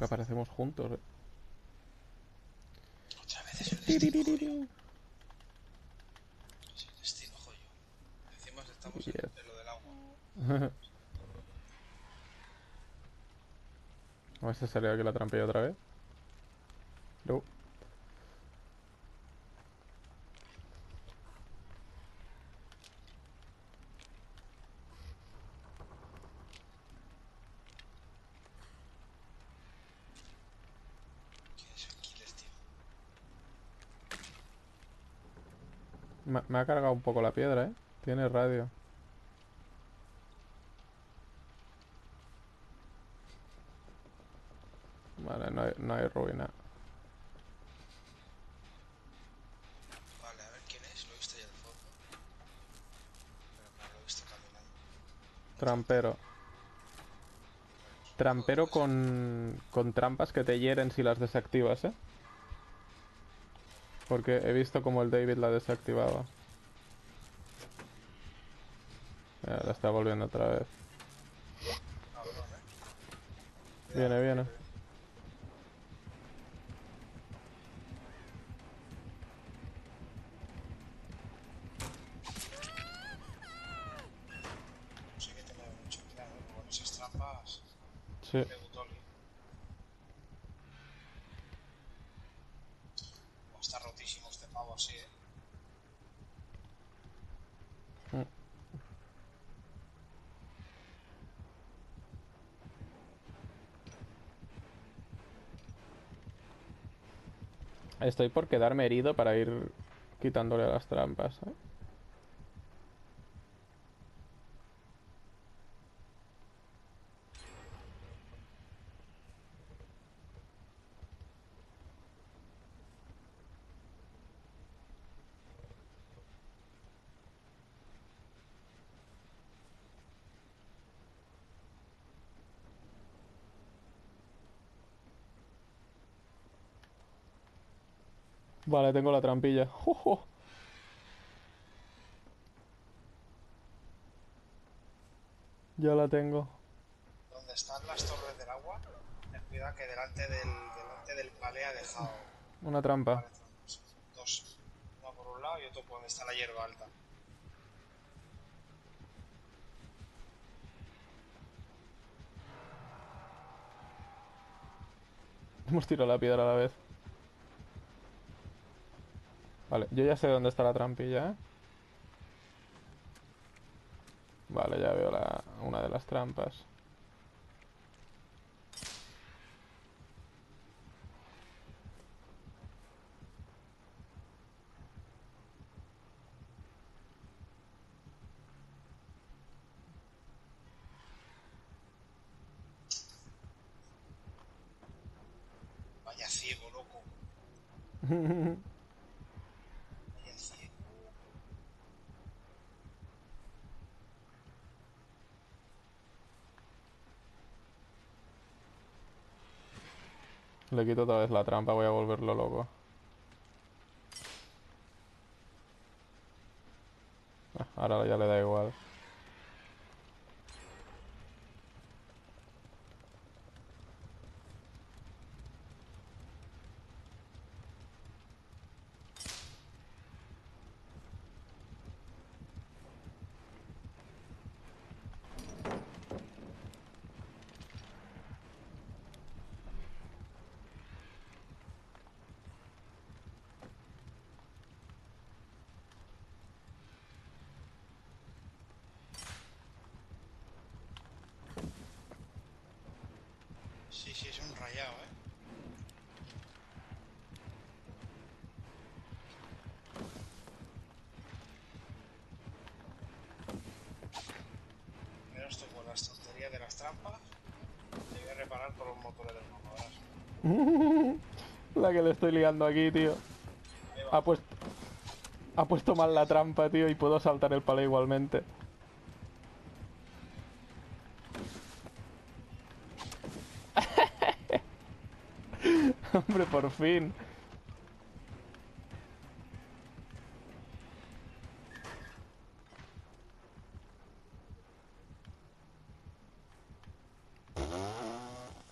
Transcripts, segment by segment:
que aparecemos juntos. Otra vez es el destino. Es el destino, joyo. Encima estamos en, Yes. en lo del agua. A ver si salió aquí la trampilla otra vez. No. Me, me ha cargado un poco la piedra, ¿eh? Tiene radio. Vale, no hay, no hay ruina. Vale, a ver quién es. Lo he visto ya de fondo. Pero claro, lo he visto caminando. Trampero. Trampero con, con trampas que te hieren si las desactivas, ¿eh? Porque he visto como el David la desactivaba. Mira, la está volviendo otra vez. Viene, viene. No sé qué tener mucho cuidado, ¿eh? Con esas trampas. Sí. De Butoli. Como está rotísimo este pavo así, eh. Estoy por quedarme herido para ir quitándole las trampas. Vale, tengo la trampilla. ¡Jojo! Ya la tengo. Donde están las torres del agua, ten cuidado que delante del, delante del palé ha dejado Una trampa. vale, dos. Uno por un lado y otro por donde está la hierba alta. Hemos tirado la piedra a la vez. Vale, yo ya sé dónde está la trampilla. Vale, ya veo la, una de las trampas. Vaya ciego, loco. Le quito otra vez la trampa, voy a volverlo loco. Ah, ahora ya le da igual. Sí, sí, es un rayado, eh. Primero esto con las tonterías de las trampas. Te voy a reparar por los motores del. La que le estoy liando aquí, tío. Ha puesto... Ha puesto mal la trampa, tío, y puedo saltar el palo igualmente. Hombre, por fin.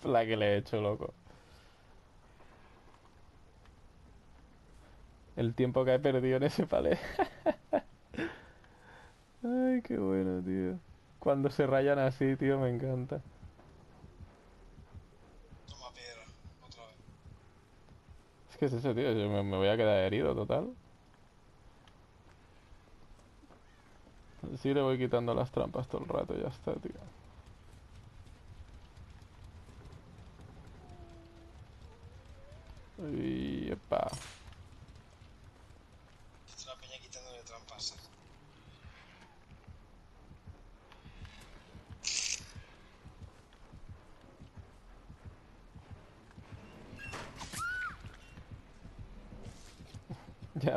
La que le he hecho, loco. El tiempo que he perdido en ese palé. Ay, qué bueno, tío. Cuando se rayan así, tío, me encanta. Que es eso, tío. Yo me, me voy a quedar herido, total. Sí, le voy quitando las trampas todo el rato, ya está, tío. Y epa. Está la peña quitándole trampas. eh.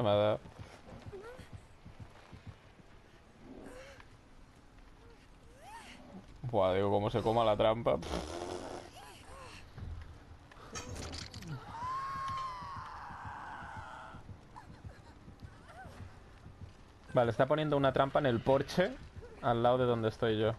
Me ha dado. Buah, digo, cómo se coma la trampa. Vale, está poniendo una trampa en el porche al lado de donde estoy yo.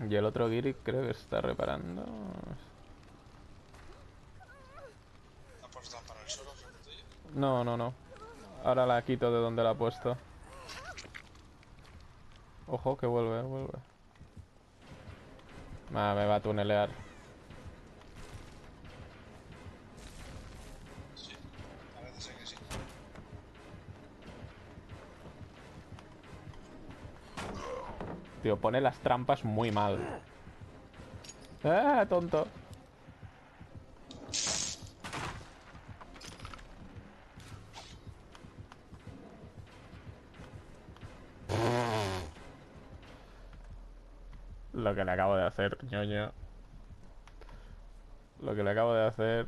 Y el otro Giri creo que está reparando. ¿Ha puesto trampa en el suelo? No, no, no. Ahora la quito de donde la ha puesto. Ojo, que vuelve, vuelve. Ah, me va a tunelear. Tío, pone las trampas muy mal. ¡Ah, tonto! Lo que le acabo de hacer, ñoño. Lo que le acabo de hacer.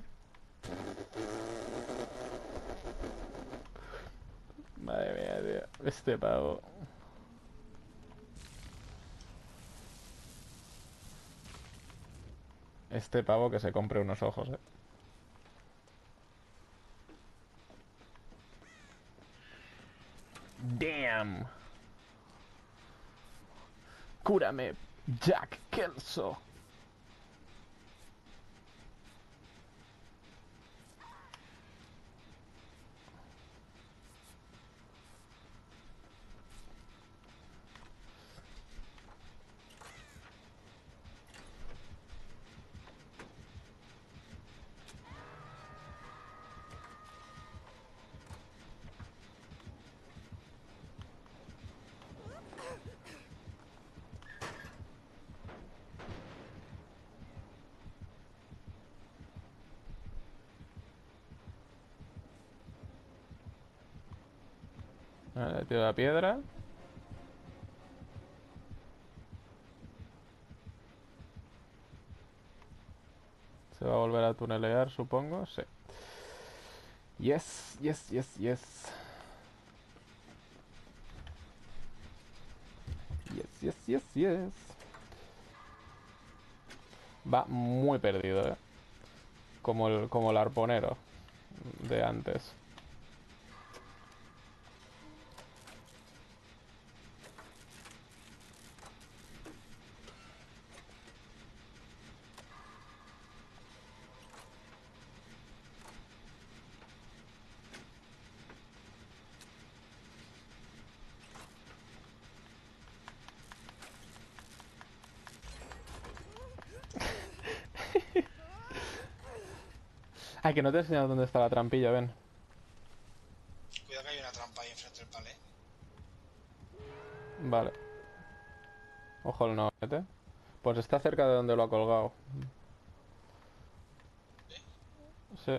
Madre mía, tío. Este pavo. Este pavo que se compre unos ojos, eh. Damn. Cúrame, Jack Kelso. Vale, tiro la piedra. Se va a volver a tunelear, supongo. Sí. Yes, yes, yes, yes. Yes, yes, yes, yes. Va muy perdido, eh. Como el, como el arponero de antes. Ay, que no te he enseñado dónde está la trampilla, ven. Cuidado que hay una trampa ahí enfrente del palé. Vale. Ojo el no, ¿eh? Pues está cerca de donde lo ha colgado. Sí.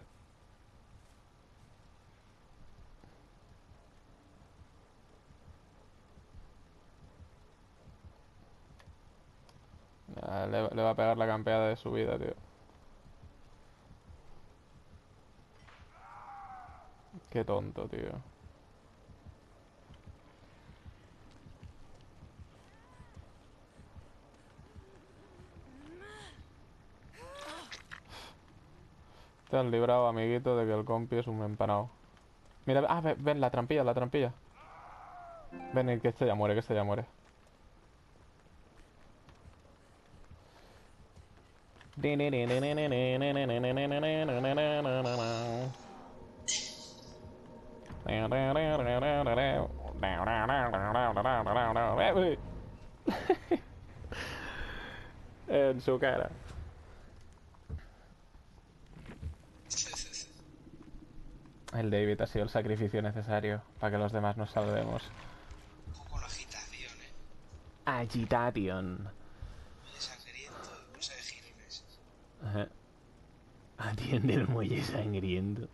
Ah, Le, le va a pegar la campeada de su vida, tío. Qué tonto, tío. Te han librado, amiguito, de que el compi es un empanado. Mira, ah, ven, ven la trampilla, la trampilla. Ven, que este ya muere, que este ya muere. en su cara. El David ha sido el sacrificio necesario para que los demás nos salvemos. La agitación, ¿eh? Gilines. Ajá. Atiende el muelle sangriento.